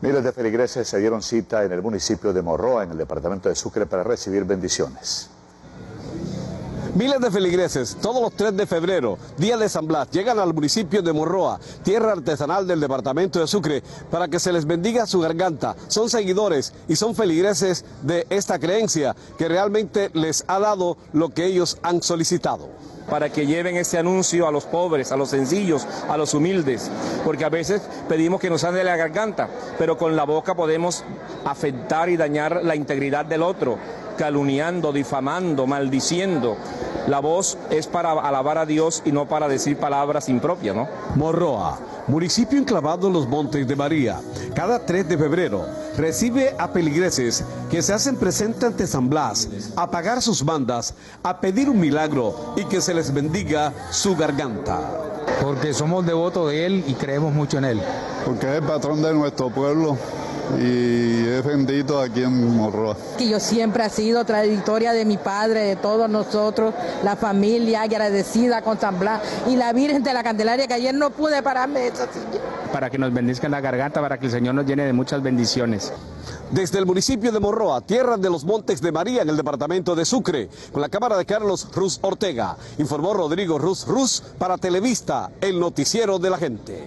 Miles de feligreses se dieron cita en el municipio de Morroa, en el departamento de Sucre, para recibir bendiciones. Miles de feligreses, todos los 3 de febrero, día de San Blas, llegan al municipio de Morroa, tierra artesanal del departamento de Sucre, para que se les bendiga su garganta. Son seguidores y son feligreses de esta creencia que realmente les ha dado lo que ellos han solicitado para que lleven ese anuncio a los pobres, a los sencillos, a los humildes, porque a veces pedimos que nos de la garganta, pero con la boca podemos afectar y dañar la integridad del otro, calumniando, difamando, maldiciendo. La voz es para alabar a Dios y no para decir palabras impropias, ¿no? Morroa, municipio enclavado en los Montes de María, cada 3 de febrero recibe a peligreses que se hacen presentes ante San Blas a pagar sus bandas, a pedir un milagro y que se les bendiga su garganta. Porque somos devotos de él y creemos mucho en él. Porque es el patrón de nuestro pueblo y es bendito aquí en Morroa. Que yo siempre he sido trayectoria de mi padre, de todos nosotros, la familia agradecida con San Blas y la Virgen de la Candelaria que ayer no pude pararme esa Para que nos bendizca la garganta, para que el Señor nos llene de muchas bendiciones. Desde el municipio de Morroa, tierra de los Montes de María, en el departamento de Sucre, con la cámara de Carlos Ruz Ortega, informó Rodrigo Ruz Ruz para Televista, el noticiero de la gente.